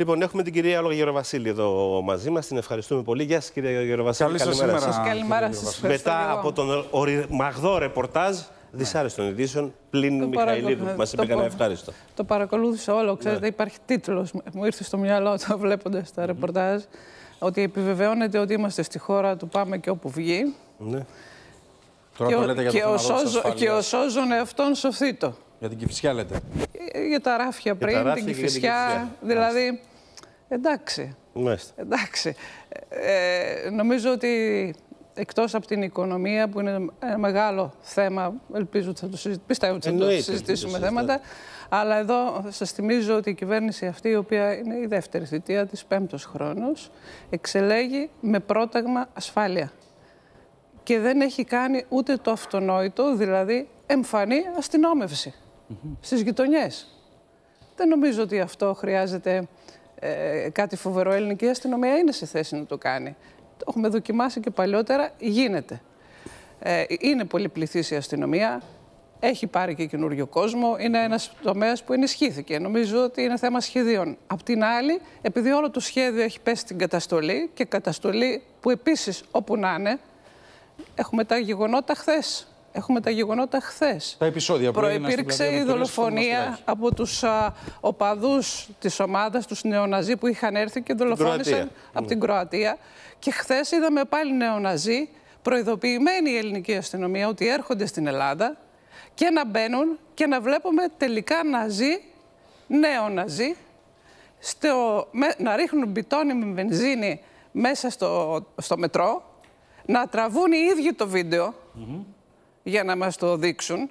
Λοιπόν, έχουμε την κυρία Όλογα Γεροβασίλη εδώ μαζί μας. Την ευχαριστούμε πολύ. Γεια σας, κυρία Γεροβασίλη. Καλή Καλημέρα σας σας. Καλημέρα σας. Μετά από τον οριμαγδό ρεπορτάζ δυσάρεστων ειδήσεων, πλην Μιχαηλίδου, που μας είπε το κανένα πο- ευχάριστο. Το παρακολούθησα όλο. Ξέρετε, Ναι. υπάρχει τίτλος. Μου ήρθε στο μυαλό το βλέποντας τα ρεπορτάζ. Ότι επιβεβαιώνεται ότι είμαστε στη χώρα του Πάμε και όπου βγει. Ναι. Τώρα και, το ο- λέτε για και, το ο φωναδό της σώζω, και ο ασφάλειας. σώζον εαυτόν σωθήτο. Για την Κηφισιά λέτε. Ε, Για τα ράφια πριν, ράφια την και για την Κηφισιά. Κηφισιά. Δηλαδή, εντάξει. Μάλιστα. Εντάξει. Ε, νομίζω ότι εκτός από την οικονομία που είναι ένα μεγάλο θέμα, ελπίζω ότι θα το συζητήσουμε, πιστεύω ότι θα το Εννοείται, συζητήσουμε θα το θέματα, αλλά εδώ σας θυμίζω ότι η κυβέρνηση αυτή, η οποία είναι η δεύτερη θητεία της, πέμπτος χρόνος, εξελέγει με πρόταγμα ασφάλεια. Και δεν έχει κάνει ούτε το αυτονόητο, δηλαδή εμφανή αστυνόμευση στις γειτονιές. Δεν νομίζω ότι αυτό χρειάζεται ε, κάτι φοβερό. Η ελληνική αστυνομία είναι σε θέση να το κάνει. Το έχουμε δοκιμάσει και παλιότερα, γίνεται. Ε, είναι πολυπληθής η αστυνομία, έχει πάρει και καινούριο κόσμο, είναι ένας τομέας που ενισχύθηκε. Νομίζω ότι είναι θέμα σχεδίων. Απ' την άλλη, επειδή όλο το σχέδιο έχει πέσει στην καταστολή και καταστολή που επίσης όπου να είναι, έχουμε τα γεγονότα χθες. Έχουμε τα γεγονότα χθες. Τα επεισόδια που έγιναν στην Προϋπήρξε πλατεία η Βικτωρίας στο δολοφονία Μοναστηράκι. από τους α, οπαδούς της ομάδας, τους νεοναζί που είχαν έρθει και δολοφόνησαν Κροατία. από την Κροατία. Και χθες είδαμε πάλι νεοναζί, προειδοποιημένη η ελληνική αστυνομία ότι έρχονται στην Ελλάδα και να μπαίνουν και να βλέπουμε τελικά ναζί, νεοναζί, στο, με- να ρίχνουν μπιτόνι με βενζίνη μέσα στο, στο μετρό, να τραβούν οι ίδιοι το βιντεο για να μας το δείξουν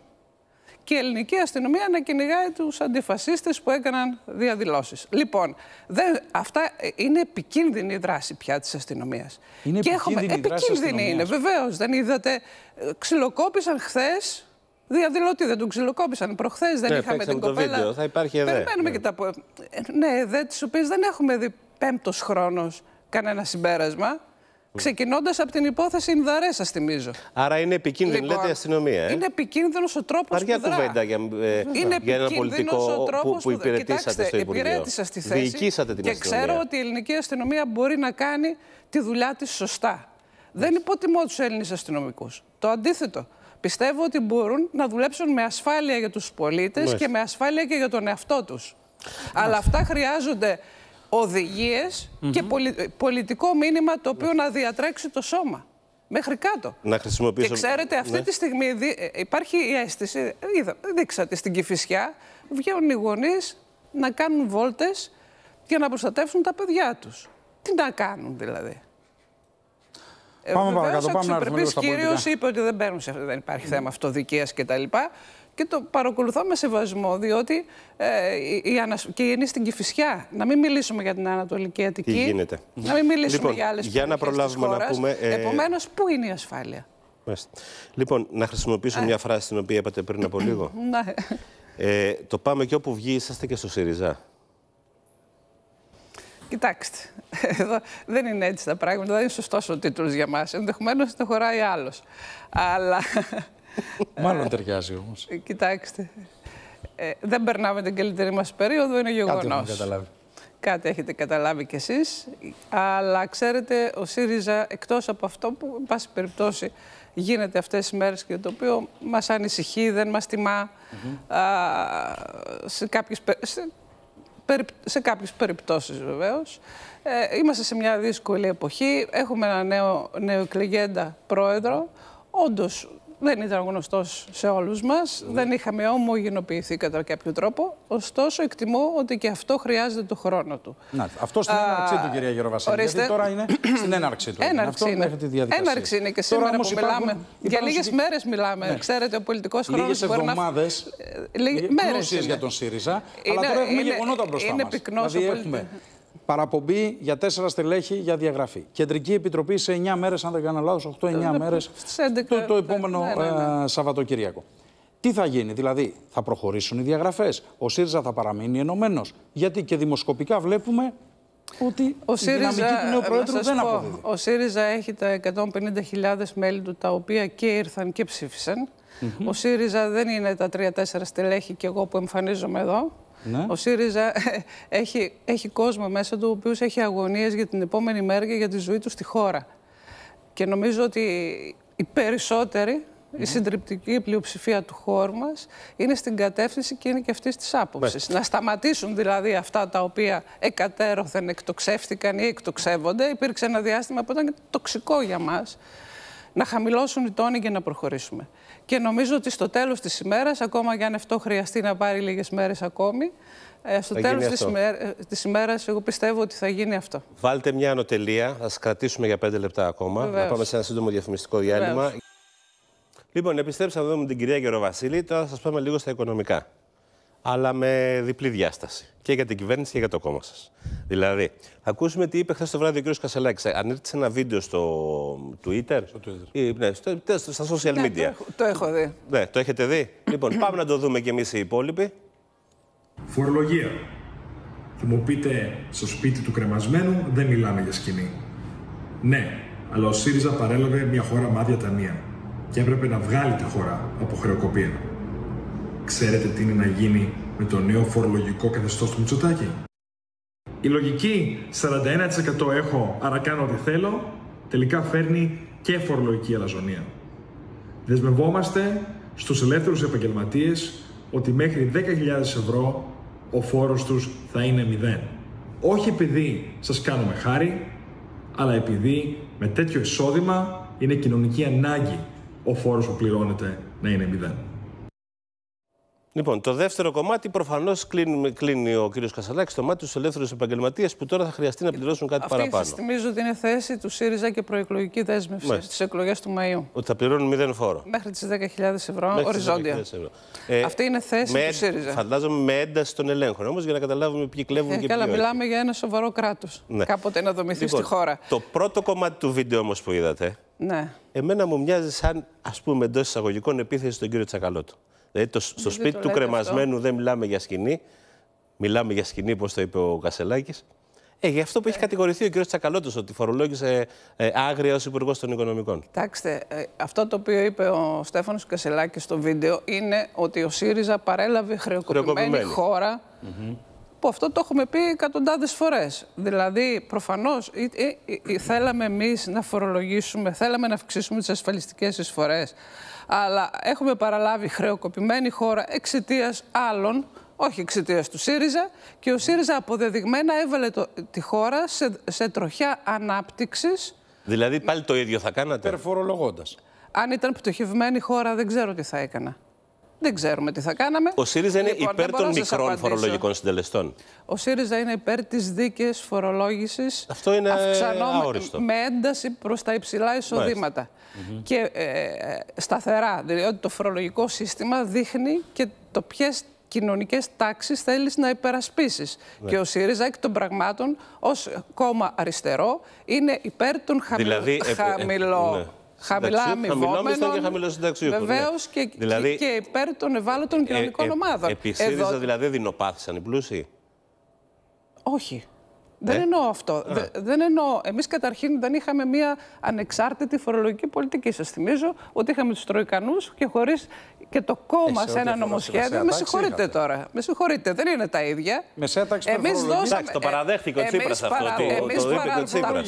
και η ελληνική αστυνομία να κυνηγάει τους αντιφασίστες που έκαναν διαδηλώσεις. Λοιπόν, δεν, αυτά ε, είναι επικίνδυνη η δράση πια της αστυνομίας. Είναι και έχουμε, επικίνδυνη η δράση της επικίνδυνη είναι, αστυνομίας. βεβαίως. Δεν είδατε, ε, ξυλοκόπησαν χθες διαδηλωτή, δεν τον ξυλοκόπησαν. Προχθές δεν Ναι, είχαμε παίξαμε την το κοπέλα. βίντεο, θα υπάρχει ΕΔΕ. Περιμένουμε Ναι. και τα... πο- ε, Ναι, ΕΔΕ, τις οποίες δεν έχουμε δει πέμπτος χρόνος κανένα συμπέρασμα. Ξεκινώντας από την υπόθεση Ινδαρέ, σας θυμίζω. Άρα είναι επικίνδυνη, λέτε η αστυνομία. Ε; Είναι επικίνδυνος ο τρόπος Βαριά που δρά. κουβέντα για, ε, Είναι για ένα επικίνδυνος πολιτικό ο τρόπος που, που δρά. υπηρετήσατε Κοιτάξτε, στο Υπουργείο. Υπηρέτησα στη θέση Διοικήσατε την και αστυνομία. ξέρω ότι η ελληνική αστυνομία μπορεί να κάνει τη δουλειά της σωστά. Δεν υποτιμώ τους Έλληνες αστυνομικούς. Το αντίθετο. Πιστεύω ότι μπορούν να δουλέψουν με ασφάλεια για τους πολίτες Μάλιστα. και με ασφάλεια και για τον εαυτό τους. Αλλά αυτά χρειάζονται οδηγίες και πολι- πολιτικό μήνυμα το οποίο να διατρέξει το σώμα. Μέχρι κάτω. Να χρησιμοποιήσω... Και ξέρετε, αυτή Ναι. τη στιγμή δι- ε, υπάρχει η αίσθηση, είδα, δείξατε στην Κηφισιά, βγαίνουν οι γονείς να κάνουν βόλτες για να προστατεύσουν τα παιδιά τους. Τι να κάνουν δηλαδή; Ε, Πάμε βεβαίως, παρακάτω, πάμε να έρθουμε λίγο αξιοπρεπής στα κύριος πολιτικά. είπε ότι δεν, μπαίνουν σε, αυτό, δεν υπάρχει θέμα αυτοδικίας και τα λοιπά. Και το παρακολουθώ με σεβασμό, διότι ε, η, η ανασ... και είναι στην Κηφισιά. Να μην μιλήσουμε για την Ανατολική Αττική. Τι γίνεται. Να μην μιλήσουμε Λοιπόν, για άλλες για να περιοχές της προλάβουμε να χώρας. πούμε, ε, Επομένως, πού είναι η ασφάλεια; Μάλιστα. Λοιπόν, να χρησιμοποιήσω μια φράση την οποία είπατε πριν από λίγο. Ναι. Ε, το πάμε και όπου βγει, είσαστε και στο ΣΥΡΙΖΑ. Κοιτάξτε, εδώ δεν είναι έτσι τα πράγματα, δεν είναι σωστός ο τίτλος για μας. Ενδεχομένως το χωράει άλλος. Αλλά, Μάλλον ταιριάζει όμως. κοιτάξτε, ε, δεν περνάμε την καλύτερη μας περίοδο, είναι Κάτι έχουμε γεγονός. καταλάβει. Κάτι έχετε καταλάβει κι εσείς. Αλλά ξέρετε, ο ΣΥΡΙΖΑ, εκτός από αυτό που, εν πάση περιπτώσει, γίνεται αυτές τις μέρες και το οποίο μας ανησυχεί, δεν μας τιμα α, σε, κάποιες, πε- σε, περι- σε κάποιες περιπτώσεις βεβαίως. Ε, είμαστε σε μια δύσκολη εποχή. Έχουμε ένα νέο νεοεκλεγέντα πρόεδρο. Όντως δεν ήταν γνωστός σε όλους μας. Δεν είχαμε ομογενοποιηθεί κατά κάποιο τρόπο. Ωστόσο, εκτιμώ ότι και αυτό χρειάζεται το χρόνο του. Να, αυτό στην Α, έναρξή του, κυρία Γεροβασίλη. ορίστε. Γιατί τώρα είναι στην έναρξή του. Έναρξη αυτό είναι. μέχρι τη διαδικασία. Έναρξη είναι και Τώρα σήμερα όμως που υπάρχουν- μιλάμε. Για υπάρχουν λίγες συγκεκ- μέρες μιλάμε. Ναι. Ξέρετε, ο πολιτικός χρόνος Λίγες μπορεί να. εβδομάδες, Ε, λίγες μέρες γνώσιες είναι. για τον ΣΥΡΙΖΑ, αλλά Είναι- τώρα έχουμε είναι- γεγονότα μπροστά είναι μας. πυκνός δηλαδή ο πολι- έχουμε παραπομπή για τέσσερα στελέχη για διαγραφή. Κεντρική Επιτροπή σε 9 μέρες, αν δεν κάνω λάθος, 8-9 μέρες, στις 11, το, το επόμενο ναι, ναι, ναι. ε, Σαββατοκύριακο. Τι θα γίνει, δηλαδή θα προχωρήσουν οι διαγραφές, ο ΣΥΡΙΖΑ θα παραμείνει ενωμένος; Γιατί και δημοσκοπικά βλέπουμε ότι Ο η δυναμική ΣΥΡΙΖΑ, του νέου να Προέδρου σας δεν πω, αποδίδει. Ο ΣΥΡΙΖΑ έχει τα 150.000 μέλη του, τα οποία και ήρθαν και ψήφισαν. Ο ΣΥΡΙΖΑ δεν είναι τα 3-4 στελέχη και εγώ που εμφανίζομαι εδώ. Ναι. Ο ΣΥΡΙΖΑ έχει, έχει κόσμο μέσα του, ο οποίος έχει αγωνίες για την επόμενη μέρα και για τη ζωή του στη χώρα. Και νομίζω ότι οι περισσότεροι η συντριπτική πλειοψηφία του χώρου μας είναι στην κατεύθυνση και είναι και αυτή της άποψης. Να σταματήσουν δηλαδή αυτά τα οποία εκατέρωθεν εκτοξεύτηκαν ή εκτοξεύονται. Υπήρξε ένα διάστημα που ήταν τοξικό για μας. Να χαμηλώσουν οι τόνοι και να προχωρήσουμε. Και νομίζω ότι στο τέλος της ημέρας, ακόμα και αν αυτό χρειαστεί να πάρει λίγες μέρες ακόμη, ε, στο τέλος της ημέρας, εγώ πιστεύω ότι θα γίνει αυτό. Βάλτε μια ανωτελεία, ας κρατήσουμε για πέντε λεπτά ακόμα. Να πάμε σε ένα σύντομο διαφημιστικό διάλειμμα. Λοιπόν, επιστρέψαμε εδώ με την κυρία Γεροβασίλη. Τώρα θα σας πάμε λίγο στα οικονομικά. Αλλά με διπλή διάσταση. Και για την κυβέρνηση και για το κόμμα σας. Δηλαδή, θα ακούσουμε τι είπε χθες το βράδυ ο κ. Κασελάκης. Ανήρθε ένα βίντεο στο Twitter. Στο Twitter. Ή, ναι, στο, στα social ναι, media. Ναι, το, έχω δει. Ναι, το έχετε δει. λοιπόν, πάμε να το δούμε κι εμείς οι υπόλοιποι. Φορολογία. Θα μου πείτε, στο σπίτι του κρεμασμένου δεν μιλάμε για σκηνή. Ναι, αλλά ο ΣΥΡΙΖΑ παρέλαβε μια χώρα με άδεια ταμεία και έπρεπε να βγάλει τη χώρα από χρεοκοπία. Ξέρετε τι είναι να γίνει με το νέο φορολογικό καθεστώς του Μητσοτάκη; Η λογική 41% έχω, άρα κάνω ό,τι θέλω, τελικά φέρνει και φορολογική αλαζονία. Δεσμευόμαστε στους ελεύθερους επαγγελματίες ότι μέχρι 10.000 ευρώ ο φόρος τους θα είναι μηδέν. Όχι επειδή σας κάνουμε χάρη, αλλά επειδή με τέτοιο εισόδημα είναι κοινωνική ανάγκη ο φόρος που πληρώνεται να είναι μηδέν. Λοιπόν, το δεύτερο κομμάτι προφανώς κλείνει, κλείνει ο κ. Κασαλάκης το μάτι στου ελεύθερους επαγγελματίες που τώρα θα χρειαστεί να πληρώσουν κάτι Αυτή παραπάνω. Θυμίζω ότι είναι θέση του ΣΥΡΙΖΑ και προεκλογική δέσμευση στις εκλογές του Μαΐου. Ότι θα πληρώνουν μηδέν φόρο. Μέχρι τις 10.000 ευρώ Μέχρι οριζόντια. ευρώ. Ε, Αυτή είναι θέση με, του ΣΥΡΙΖΑ. Φαντάζομαι με ένταση των ελέγχων όμως για να καταλάβουμε ποιοι κλέβουν ε, και ποιοι. Καλά, μιλάμε για ένα σοβαρό κράτος. Ναι. Κάποτε να δομηθεί λοιπόν, στη χώρα. Το πρώτο κομμάτι του βίντεο όμως που είδατε. Ναι. Εμένα μου μοιάζει σαν, ας πούμε, εντός εισαγωγικών επίθεση στον κύριο Τσακαλώτο. Δηλαδή το, στο σπίτι του κρεμασμένου δεν μιλάμε για σκηνή. Μιλάμε για σκηνή, όπω το είπε ο Κασελάκης. Ε, γι' αυτό που έχει ε. κατηγορηθεί ο κ. Τσακαλώτος, ότι φορολόγησε ε, άγρια ως Υπουργός των Οικονομικών. Κοιτάξτε, ε, αυτό το οποίο είπε ο Στέφανος Κασελάκης στο βίντεο είναι ότι ο ΣΥΡΙΖΑ παρέλαβε χρεοκοπημένη χώρα. Mm-hmm. Που αυτό το έχουμε πει εκατοντάδες φορές. Δηλαδή, προφανώς θέλαμε εμείς να φορολογήσουμε, θέλαμε να αυξήσουμε τις ασφαλιστικές εισφορές αλλά έχουμε παραλάβει χρεοκοπημένη χώρα εξαιτίας άλλων, όχι εξαιτίας του ΣΥΡΙΖΑ, και ο ΣΥΡΙΖΑ αποδεδειγμένα έβαλε το, τη χώρα σε, σε τροχιά ανάπτυξης. Δηλαδή πάλι το ίδιο θα κάνατε; Υπερφορολογώντας. Αν ήταν πτωχευμένη χώρα, δεν ξέρω τι θα έκανα. Δεν ξέρουμε τι θα κάναμε. Ο ΣΥΡΙΖΑ είναι λοιπόν, υπέρ των μικρών φορολογικών συντελεστών. Ο ΣΥΡΙΖΑ είναι υπέρ της δίκαιης φορολόγησης. Αυτό είναι αόριστο. Με ένταση προς τα υψηλά εισοδήματα. Και ε, σταθερά. Δηλαδή το φορολογικό σύστημα δείχνει και το ποιες κοινωνικές τάξεις θέλεις να υπερασπίσεις. Ναι. Και ο ΣΥΡΙΖΑ εκ των πραγμάτων ως κόμμα αριστερό είναι υπέρ των δηλαδή, χαμηλών. Ναι χαμηλά αμοιβόμενων. και χαμηλό συνταξιούχων. Βεβαίως ναι. και, δηλαδή, και υπέρ των ευάλωτων κοινωνικών ε, ε, ομάδων. Επί ΣΥΡΙΖΑ δηλαδή δεινοπάθησαν οι πλούσιοι. Όχι. Δεν ε; εννοώ αυτό. δεν εννοώ. Εμείς καταρχήν δεν είχαμε μια ανεξάρτητη φορολογική πολιτική. Σας θυμίζω ότι είχαμε τους Τροϊκανούς και χωρίς και το κόμμα σε ένα νομοσχέδιο. Με συγχωρείτε τώρα. Με συγχωρείτε, δεν είναι τα ίδια. Μεσαία τάξη Εμείς δώσαμε. το παραδέχτηκε ο Τσίπρας αυτό. Εμείς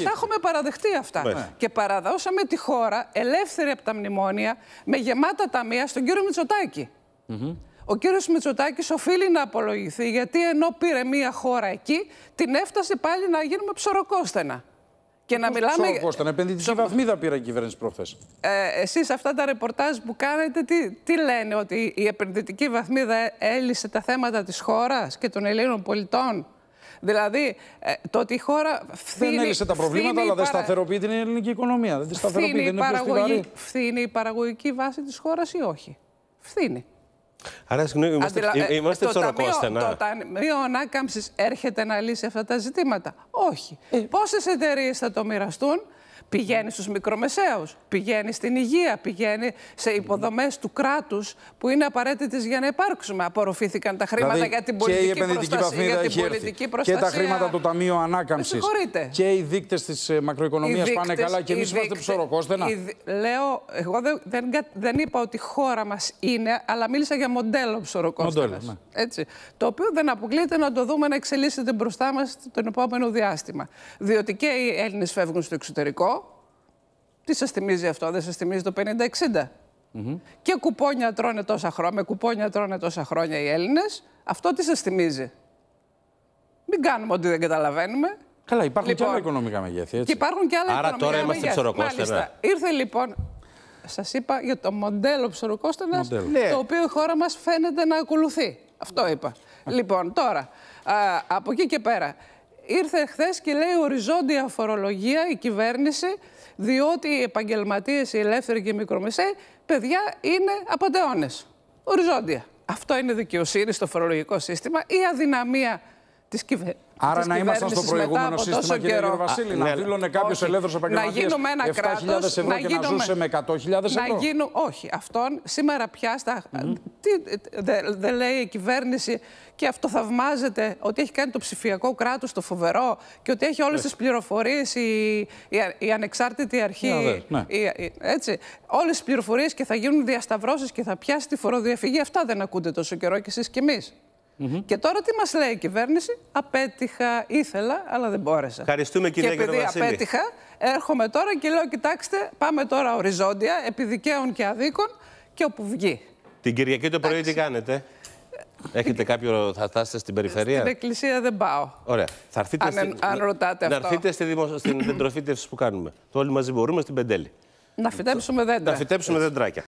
τα έχουμε παραδεχτεί αυτά. Και παραδώσαμε τη χώρα ελεύθερη από τα μνημόνια με γεμάτα ταμεία στον κύριο Μητσοτάκη. Ο κύριος Μητσοτάκης οφείλει να απολογηθεί γιατί ενώ πήρε μία χώρα εκεί, την έφτασε πάλι να γίνουμε ψωροκόστενα. Και να μιλάμε. Ψωροκόστενα, επενδυτική βαθμίδα πήρε η κυβέρνηση προχθές. Ε, Εσείς αυτά τα ρεπορτάζ που κάνετε, τι, τι λένε, ότι η επενδυτική βαθμίδα έλυσε τα θέματα της χώρας και των Ελλήνων πολιτών; Δηλαδή, ε, το ότι η χώρα φθήνει, Δεν έλυσε τα προβλήματα, αλλά δεν σταθεροποιεί την ελληνική οικονομία. Δεν τη σταθεροποιεί, δεν είναι Φθήνει η παραγωγική βάση της χώρας ή όχι; Φθήνει. Άρα, συγγνώμη, είμαστε, Αντιλα... Ε, είμαστε το ψωροκόστενα. Το Ταμείο Ανάκαμψης έρχεται να λύσει αυτά τα ζητήματα. Όχι. Ε. Πόσες εταιρείες θα το μοιραστούν, Πηγαίνει στους μικρομεσαίους, πηγαίνει στην υγεία, πηγαίνει σε υποδομές του κράτους που είναι απαραίτητες για να υπάρξουμε. Απορροφήθηκαν τα χρήματα Δηλαδή, για την πολιτική και η επενδυτική προστασία. Για την έχει έρθει. πολιτική Και προστασία. τα χρήματα του Ταμείου Ανάκαμψης. Με συγχωρείτε. Και οι δείκτες της μακροοικονομίας Οι πάνε δείκτες- καλά και εμείς οι είμαστε δείκτες- ψωροκόστενα. οι δι- Λέω, εγώ δεν, δεν, κα- δεν είπα ότι η χώρα μας είναι, αλλά μίλησα για μοντέλο ψωροκόστενας. Μοντέλο, Έτσι. Το οποίο δεν αποκλείεται να το δούμε να εξελίσσεται μπροστά μας τον επόμενο διάστημα. Διότι και οι Έλληνες φεύγουν στο εξωτερικό. Τι σας θυμίζει αυτό, δεν σας θυμίζει το 50-60. Και κουπόνια τρώνε τόσα χρόνια, με κουπόνια τρώνε τόσα χρόνια οι Έλληνες. Αυτό τι σας θυμίζει; Μην κάνουμε ότι δεν καταλαβαίνουμε. Καλά, υπάρχουν και Λοιπόν, άλλα οικονομικά μεγέθη. Έτσι. Και υπάρχουν και άλλα Άρα οικονομικά τώρα είμαστε μεγέθη. ψωροκόστενα. Μάλιστα. Ήρθε λοιπόν, σας είπα για το μοντέλο ψωροκόστενα, Μοντέλο. Ναι. το οποίο η χώρα μας φαίνεται να ακολουθεί. Αυτό είπα. λοιπόν, τώρα, α, από εκεί και πέρα, ήρθε χθες και λέει οριζόντια φορολογία η κυβέρνηση, διότι οι επαγγελματίες, οι ελεύθεροι και οι μικρομεσαίοι, παιδιά είναι απαντεώνες. Οριζόντια. Αυτό είναι δικαιοσύνη στο φορολογικό σύστημα ή αδυναμία της κυβέρνηση. Άρα να ήμασταν στο προηγούμενο σύστημα, κύριε καιρό. Βασίλη, Α, να ναι. δήλωνε κάποιος Όχι. ελεύθερος Να επαγγελματίας γίνουμε ένα 7.000 κράτος, ευρώ να και να γίνουμε- ζούσε με 100.000 Να ευρώ. γίνουν, όχι, αυτόν σήμερα πια στα, τι, δεν δε λέει η κυβέρνηση και αυτό θαυμάζεται ότι έχει κάνει το ψηφιακό κράτος το φοβερό και ότι έχει όλες τις πληροφορίες η, η, η ανεξάρτητη αρχή, Ναι, δε, ναι. η- η- έτσι, όλες τις πληροφορίες και θα γίνουν διασταυρώσεις και θα πιάσει τη φοροδιαφυγή. Αυτά δεν ακούτε τόσο καιρό κι εσείς κι εμείς. Και τώρα τι μας λέει η κυβέρνηση; Απέτυχα, ήθελα, αλλά δεν μπόρεσα. Ευχαριστούμε, κυρία Και επειδή Γεροβασίλη. απέτυχα, έρχομαι τώρα και λέω: Κοιτάξτε, πάμε τώρα οριζόντια, επί δικαίων και αδίκων και όπου βγει. Την Κυριακή το πρωί τι κάνετε; Έχετε κάποιο, θα φτάσετε στην περιφερεια. Στην εκκλησία δεν πάω. Ωραία. Θα έρθετε Αν- αν ρωτάτε να αυτό. έρθετε στη δημο... στην δεντροφύτευση που κάνουμε. Το όλοι μαζί μπορούμε στην Πεντέλη. Να φυτέψουμε δέντρα. Να φυτέψουμε δεντράκια.